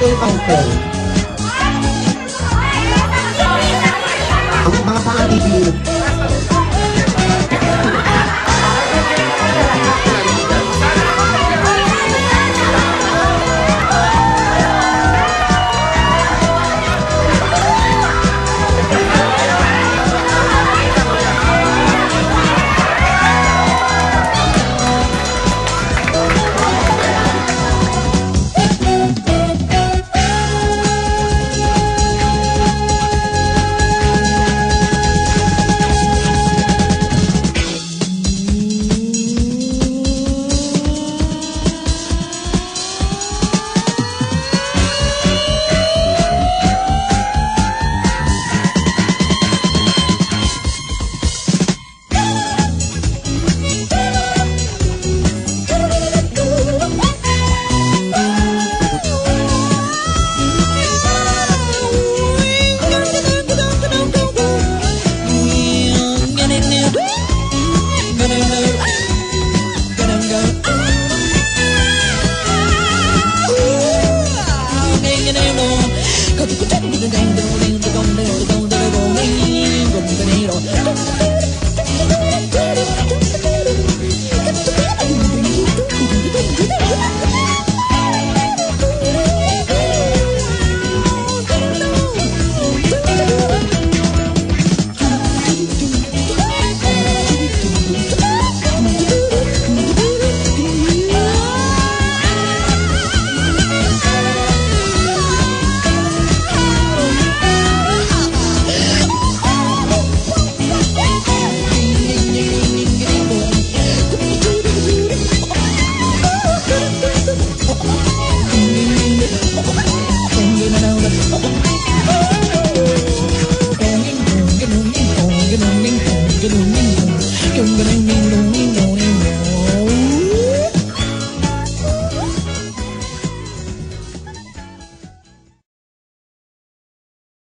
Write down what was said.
birthday counter. Ang mga pangatibig.